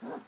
Huh?